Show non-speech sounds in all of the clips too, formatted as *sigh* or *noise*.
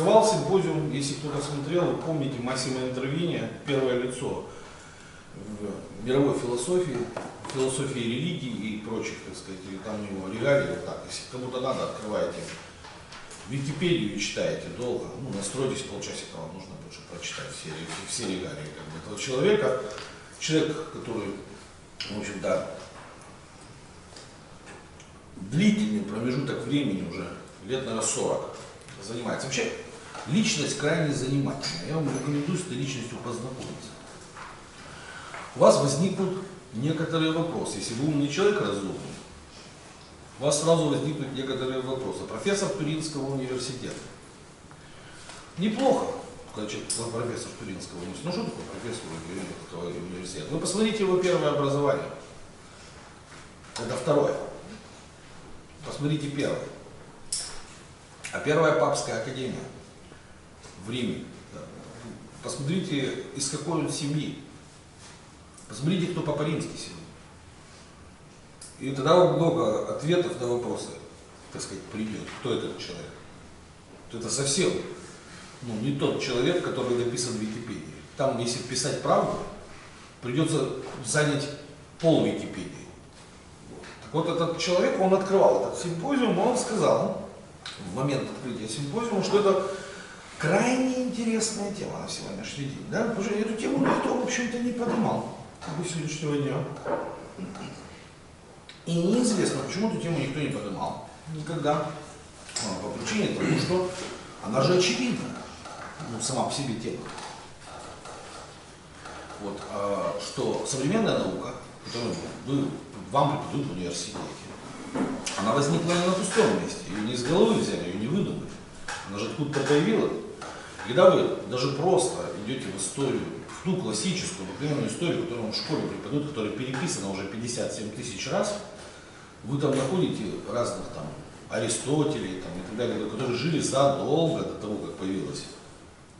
Открывал симпозиум, если кто-то смотрел, помните Массимо Интервини, первое лицо в мировой философии, философии религии и прочих, так сказать, там у него регалии, вот так, если кому-то надо, открываете Википедию читаете долго, ну, настройтесь полчасика, вам нужно больше прочитать все, все регалии как бы, этого человека. Человек, который, в общем-то, длительный промежуток времени уже, лет, наверное, 40, занимается. Вообще, личность крайне занимательная. Я вам рекомендую с этой личностью познакомиться. У вас возникнут некоторые вопросы. Если вы умный человек разумный, у вас сразу возникнут некоторые вопросы. Профессор Туринского университета. Неплохо, значит, профессор Туринского университета. Ну что такое профессор Туринского университета? Вы посмотрите его первое образование. Это второе. Посмотрите первое. А первая папская академия в Риме. Посмотрите, из какой он семьи. Посмотрите, кто Папа Римский сегодня. И тогда много ответов на вопросы, так сказать, придет. Кто этот человек? Это совсем ну, не тот человек, который написан в Википедии. Там, если писать правду, придется занять пол Википедии. Так вот этот человек, он открывал этот симпозиум, он сказал в момент открытия симпозиума, что это крайне интересная тема на сегодняшний день. Да? Потому что эту тему никто, в общем-то, не поднимал до сегодняшнего дня. И неизвестно, почему эту тему никто не поднимал. Никогда. А, по причине того, что она же очевидна. Ну, сама по себе тема. Вот, а, что современная наука, которую вы, вам преподают в университете, она возникла не на пустом месте, ее не из головы взяли, ее не выдумали. Она же откуда-то появилась. Когда вы даже просто идете в историю, в ту классическую, обыкновенную историю, которую вам в школе преподают, которая переписана уже 57 тысяч раз, вы там находите разных там Аристотелей там, и так далее, которые жили задолго до того, как появилась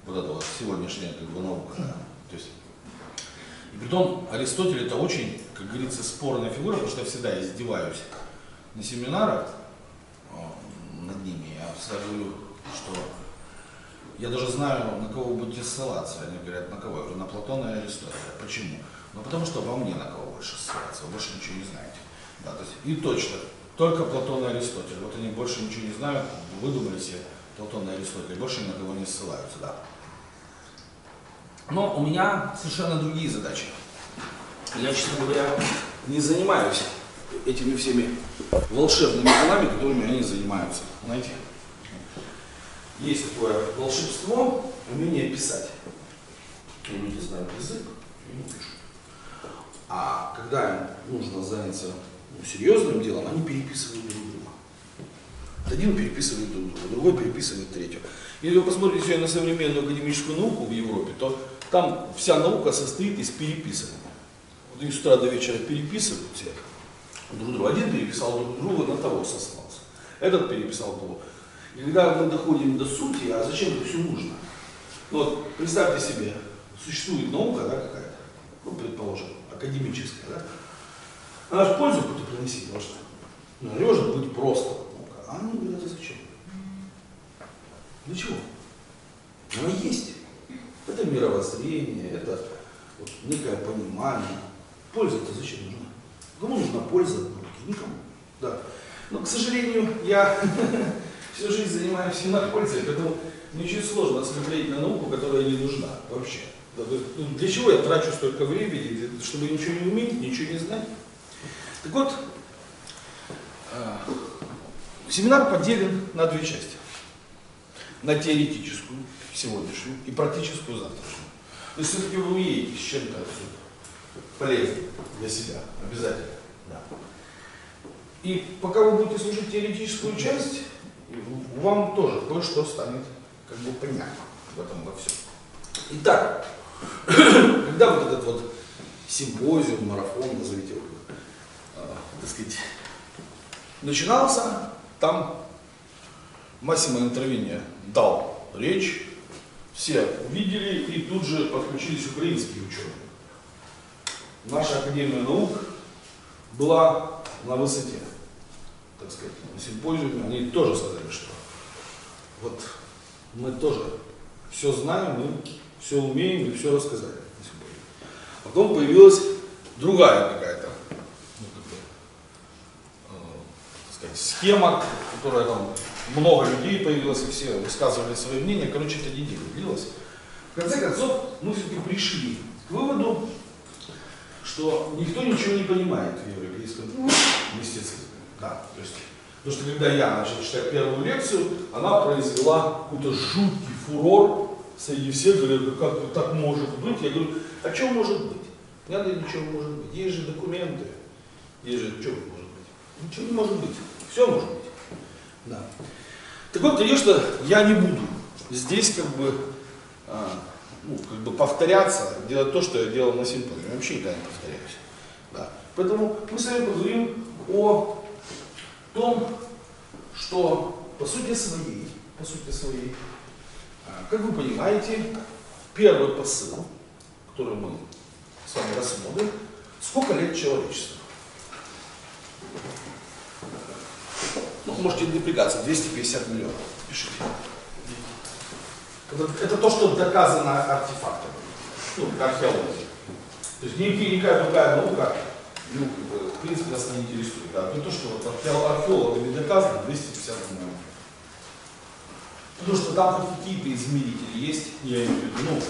вот эта вот сегодняшняя как бы, наука. Да? То есть, и притом Аристотель это очень, как говорится, спорная фигура, потому что я всегда издеваюсь на семинарах э, над ними. Я всегда говорю, что я даже знаю, на кого вы будете ссылаться. Они говорят, на кого? Я говорю, на Платона и Аристотеля. Почему? Ну потому что во мне на кого больше ссылаться, вы больше ничего не знаете. Да, то есть, и точно, только Платон и Аристотель. Вот они больше ничего не знают, выдумали себе Платон и Аристотель, больше ни на кого не ссылаются. Да. Но у меня совершенно другие задачи. Я, честно говоря, не занимаюсь этими всеми волшебными делами, которыми они занимаются. Знаете, есть такое волшебство, умение писать. Люди знают язык, и не пишут. А когда им нужно заняться ну, серьезным делом, они переписывают друг друга. Один переписывает друг друга, другой переписывает третьего. Если вы посмотрите сегодня на современную академическую науку в Европе, то там вся наука состоит из переписывания. Вот они с утра до вечера переписывают все друг друга. Один переписал друг друга, на того сослался. Этот переписал того. И когда мы доходим до сути, а зачем это все нужно? Ну, вот представьте себе, существует наука да, какая-то, ну, предположим, академическая, да? Она же пользу какую-то должна. Но не может быть просто наука. А они говорят, а зачем? Для чего? Она есть. Это мировоззрение, это вот, некое понимание. Польза-то зачем нужна? Кому нужна польза от науки? Никому. Да. Но, к сожалению, я *laughs* всю жизнь занимаюсь пользой, поэтому мне очень сложно смотреть на науку, которая не нужна вообще. Ну, для чего я трачу столько времени, чтобы ничего не уметь, ничего не знать? Так вот, э, семинар поделен на две части. На теоретическую, сегодняшнюю, и практическую завтрашнюю. То есть все-таки вы уедете с чем-то полезным для себя, обязательно. Да. И пока вы будете слушать теоретическую часть, вам тоже кое-что станет как бы понятно в этом во всем. Итак, *clears throat* когда вот этот вот симпозиум, марафон, назовите его, э, так сказать, начинался, там Массимо Интервини дал речь, все увидели и тут же подключились украинские ученые. Наша Академия наук была на высоте. Так сказать, на симпозиуме, они тоже сказали, что вот мы тоже все знаем, мы все умеем и все рассказали симпозиуме. Потом появилась другая какая-то ну, э, сказать, схема, которая там много людей появилось, и все высказывали свои мнения. Короче, это неделю длилось. В конце концов, мы все-таки пришли к выводу, что никто ничего не понимает в европейском мистицизме. Да, то есть, потому что когда я начал читать первую лекцию, она произвела какой-то жуткий фурор среди всех, говорят, «Ну как так может быть? Я говорю, а что может быть? Не надо ничего может быть. Есть же документы. Есть же, что может быть? Ничего не может быть. Все может быть. Да. Так вот, конечно, я не буду здесь как бы, а, ну, как бы повторяться, делать то, что я делал на симпозиуме. Я вообще никогда не повторяюсь. Да. Поэтому мы с вами поговорим о том, что по сути своей, по сути своей, а, как вы понимаете, первый посыл, который мы с вами рассмотрим, сколько лет человечеству. Ну, можете не напрягаться, 250 миллионов. Пишите. Это, это то, что доказано артефактами, ну, археологией. То есть никакая другая наука, ну, в принципе, нас не интересует. Да. Не то, что вот археологами доказано 250 миллионов. Потому что там хоть какие-то измерители есть, я имею в виду, ну,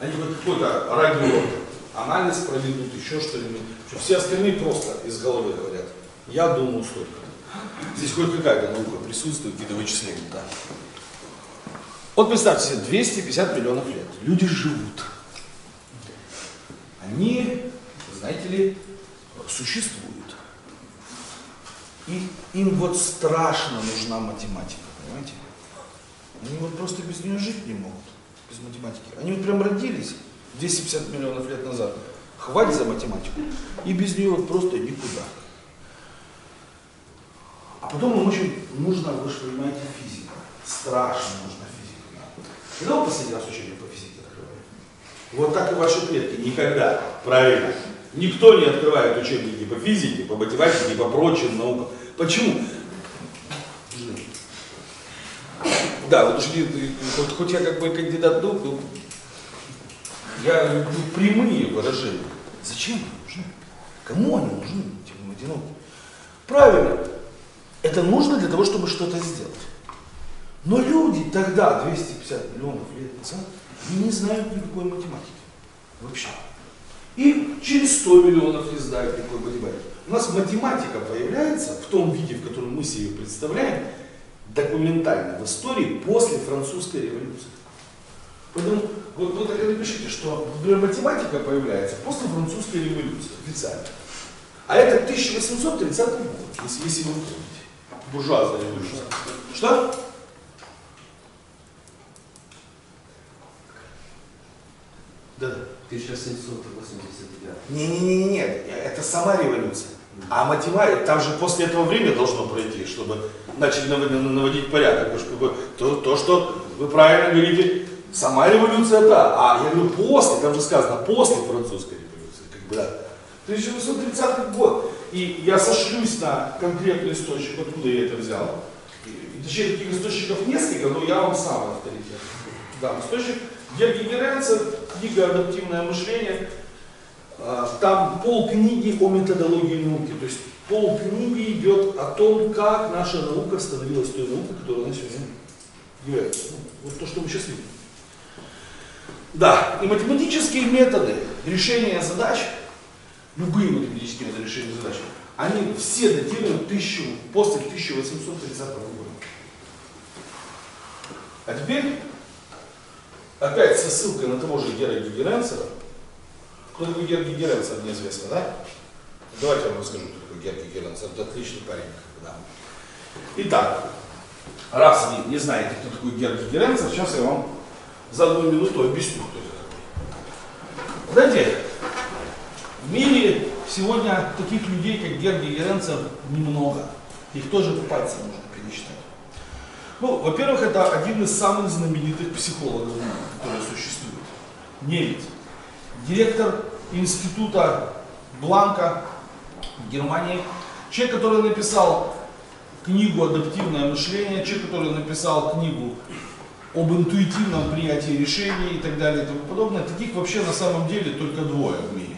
они хоть какой-то радио анализ проведут, еще что-нибудь. Все остальные просто из головы говорят. Я думаю столько. Здесь хоть какая-то наука присутствует, какие-то вычисления, да. Вот представьте себе, 250 миллионов лет. Люди живут. Они, знаете ли, существуют. И им вот страшно нужна математика, понимаете? Они вот просто без нее жить не могут, без математики. Они вот прям родились 250 миллионов лет назад. Хватит за математику. И без нее вот просто никуда. А потом им очень нужна, вы же понимаете, физика. Страшно нужна физика. Когда вы последний раз учение по физике? Вот так и ваши предки. Никогда. Правильно. Никто не открывает учебники по физике, по математике, по прочим наукам. Почему? Да, вот уж хоть, хоть я как бы кандидат наук, но я люблю прямые выражения. Зачем они нужны? Кому они нужны, эти науки? Правильно, это нужно для того, чтобы что-то сделать. Но люди тогда, 250 миллионов лет назад, не знают никакой математики. Вообще. И через 100 миллионов не знают никакой математики. У нас математика появляется в том виде, в котором мы себе ее представляем, документально в истории после французской революции. Поэтому вот, вот так и напишите, что математика появляется после французской революции официально. А это 1830 год, если, если вы помните буржуазная революция. Что? Да. 1789. Не-не-не, это сама революция. А математика, там же после этого время должно пройти, чтобы начали наводить порядок. Потому что, то, то, что вы правильно говорите, сама революция, да. А я говорю после, там же сказано, после французской революции. Как бы, да. 1830 год. И я сошлюсь на конкретный источник, откуда я это взял. И, точнее, таких источников несколько, но я вам сам авторитет. Да, источник Георгий книга «Адаптивное мышление». А, там пол книги о методологии науки. То есть пол книги идет о том, как наша наука становилась той наукой, которая она сегодня является. Ну, вот то, что мы сейчас видим. Да, и математические методы решения задач любые математические разрешения задач, они все датированы тысячу, после 1830 года. А теперь, опять со ссылкой на того же Гера Геренцера. Кто такой Гера Геренцер, неизвестно, да? Давайте я вам расскажу, кто такой Гера Геренцер. Это отличный парень. Да. Итак, раз вы не знаете, кто такой Георгий Геренцер, сейчас я вам за одну минуту объясню, кто это такой. Знаете, в мире сегодня таких людей, как Георгий Геренцев, немного. Их тоже по пальцам можно пересчитать. Ну, во-первых, это один из самых знаменитых психологов, которые существуют. Немец. Директор института Бланка в Германии Человек, который написал книгу «Адаптивное мышление», человек, который написал книгу об интуитивном принятии решений и так далее и тому подобное, таких вообще на самом деле только двое в мире.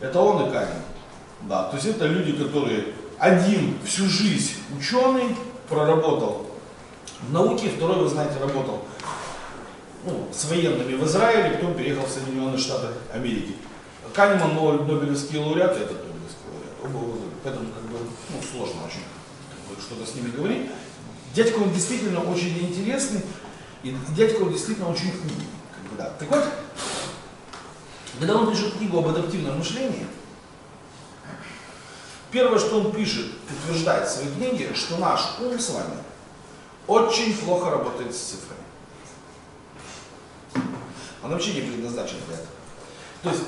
Это он и Канин. Да, то есть это люди, которые один всю жизнь ученый, проработал в науке, второй, вы знаете, работал ну, с военными в Израиле, потом переехал в Соединенные Штаты Америки. Канеман Нобелевский лауреат, этот Нобелевский лауреат. Оба, поэтому как бы ну, сложно очень как бы, что-то с ними говорить. Дядька он действительно очень интересный, и дядька он действительно очень умный. Как бы, да. Так вот, когда он пишет книгу об адаптивном мышлении, первое, что он пишет, утверждает в своей книге, что наш ум с вами очень плохо работает с цифрами. Он вообще не предназначен для этого. То есть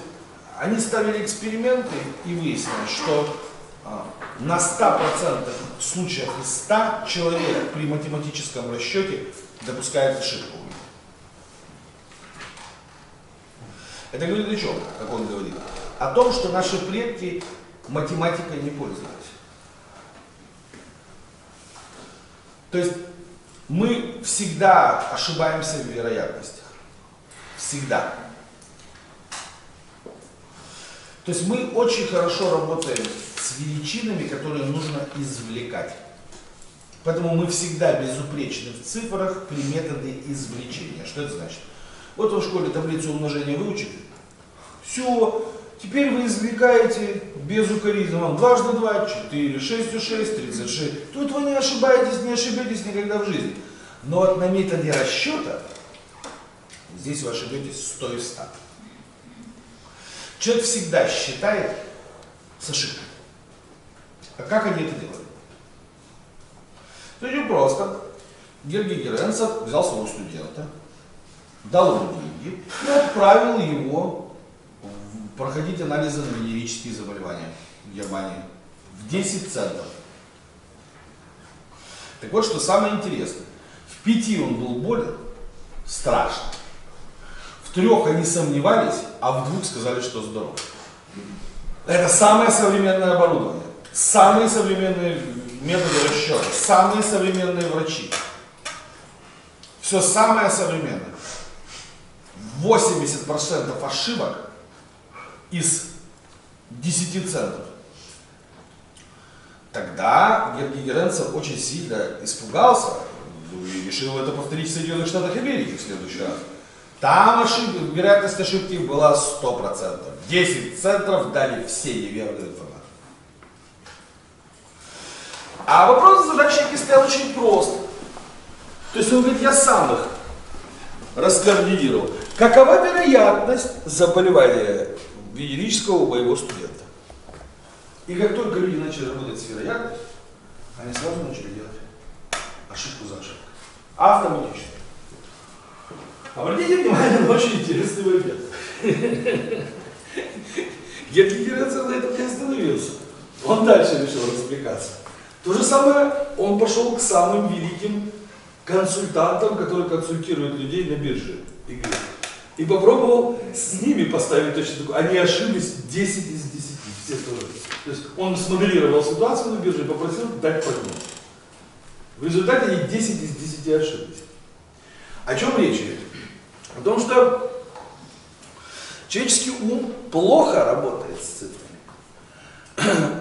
они ставили эксперименты и выяснилось, что а, на 100% случаев из 100 человек при математическом расчете допускает ошибку. Это говорит о чем, как он говорит? О том, что наши предки математикой не пользовались. То есть мы всегда ошибаемся в вероятностях. Всегда. То есть мы очень хорошо работаем с величинами, которые нужно извлекать. Поэтому мы всегда безупречны в цифрах при методе извлечения. Что это значит? Вот вы в школе таблицу умножения выучили. Все, теперь вы извлекаете без укоризны. Вам дважды два, четыре, шестью шесть, тридцать шесть. Тут вы не ошибаетесь, не ошибетесь никогда в жизни. Но вот на методе расчета здесь вы ошибетесь 100 из 100. Человек всегда считает с ошибкой. А как они это делают? Очень просто. Георгий Геренцев взял своего студента, дал ему деньги и отправил его проходить анализы на венерические заболевания в Германии в 10 центов. Так вот, что самое интересное. В пяти он был болен, страшно. В трех они сомневались, а в двух сказали, что здоров. Это самое современное оборудование, самые современные методы расчета, самые современные врачи. Все самое современное. 80% ошибок из 10 центов. Тогда Георгий Геренцев очень сильно испугался и решил это повторить в Соединенных Штатах Америки в следующий раз. Там ошибка, вероятность ошибки была 100%. 10 центров дали все неверные информации. А вопрос задачники стоял очень прост. То есть он говорит, я сам их раскоординировал. Какова вероятность заболевания венерического у моего студента? И как только люди начали работать с вероятностью, они сразу начали делать ошибку за ошибкой. Автоматически. Обратите внимание на очень интересный момент. Герцен на этом не остановился. Он дальше решил развлекаться. То же самое он пошел к самым великим консультантам, которые консультируют людей на бирже. И, и попробовал с ними поставить точно такое. Они ошиблись 10 из 10. Все тоже. То есть он смоделировал ситуацию на бирже и попросил дать прогноз. В результате они 10 из 10 ошиблись. О чем речь идет? О том, что человеческий ум плохо работает с цифрами.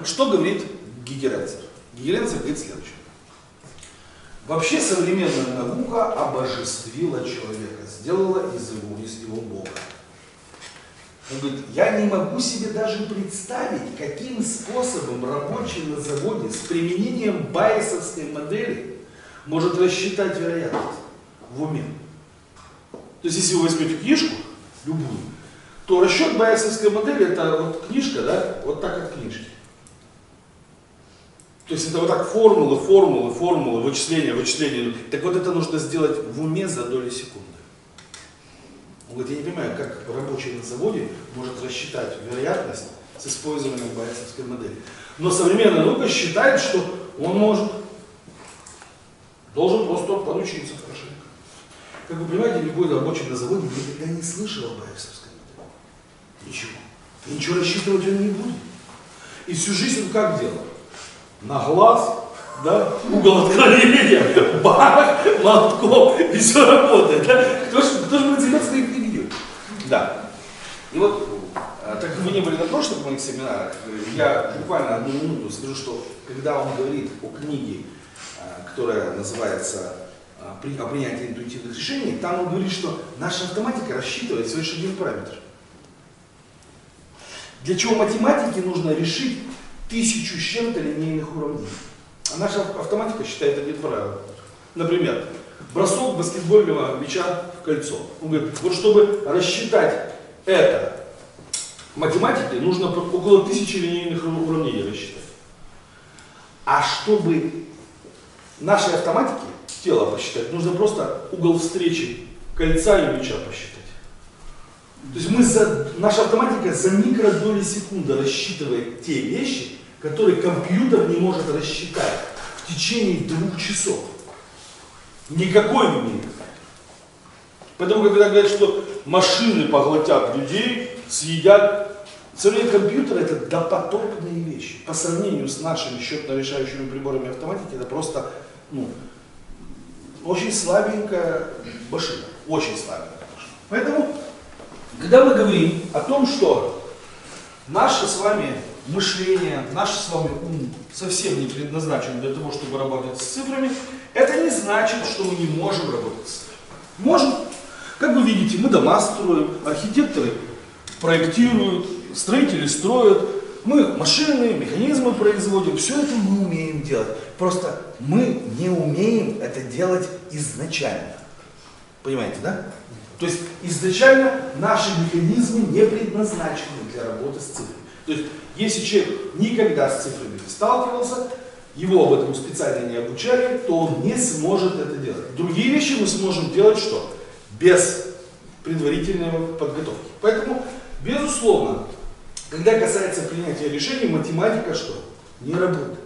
*clears throat* Что говорит Гигеренцер? Гигеренцер говорит следующее. Вообще современная наука обожествила человека, сделала из его, из него Бога. Он говорит, я не могу себе даже представить, каким способом рабочий на заводе с применением байесовской модели может рассчитать вероятность в уме. То есть, если вы возьмете книжку, любую, то расчет байесовской модели это вот книжка, да, вот так от книжки. То есть это вот так формулы, формулы, формулы, вычисления, вычисления. Так вот это нужно сделать в уме за доли секунды. Он говорит, я не понимаю, как рабочий на заводе может рассчитать вероятность с использованием байесовской модели. Но современная наука считает, что он может, должен просто подучиться хорошенько. Как вы понимаете, любой рабочий на заводе никогда не слышал о байесовской модели. Ничего. И ничего рассчитывать он не будет. И всю жизнь он как делал? На глаз, да, угол отклонения, бах, молотком, и все работает. Да? Кто же кто ж заниматься их не видео? Да. И вот, э, так как вы не были на прошлых моих семинарах, я буквально одну минуту скажу, что когда он говорит о книге, э, которая называется э, «При- о принятии интуитивных решений, там он говорит, что наша автоматика рассчитывает всего лишь один параметр. Для чего математике нужно решить тысячу с чем-то линейных уравнений. А наша автоматика считает один параметр. Например, бросок баскетбольного мяча в кольцо. Он говорит, вот чтобы рассчитать это математике, нужно около тысячи линейных ур- уравнений рассчитать. А чтобы нашей автоматике тело посчитать, нужно просто угол встречи кольца и мяча посчитать. То есть мы за, наша автоматика за микродоли секунды рассчитывает те вещи, которые компьютер не может рассчитать в течение двух часов. Никакой мир. Поэтому, когда говорят, что машины поглотят людей, съедят, современные компьютеры это допотопные вещи. По сравнению с нашими счетно-решающими приборами автоматики, это просто ну, очень слабенькая машина. Очень слабенькая машина. Поэтому когда мы говорим о том, что наше с вами мышление, наш с вами ум совсем не предназначен для того, чтобы работать с цифрами, это не значит, что мы не можем работать с цифрами. Можем. Как вы видите, мы дома строим, архитекторы проектируют, строители строят, мы машины, механизмы производим, все это мы умеем делать. Просто мы не умеем это делать изначально. Понимаете, да? То есть изначально наши механизмы не предназначены для работы с цифрами. То есть если человек никогда с цифрами не сталкивался, его об этом специально не обучали, то он не сможет это делать. Другие вещи мы сможем делать что? Без предварительной подготовки. Поэтому, безусловно, когда касается принятия решений, математика что? Не работает.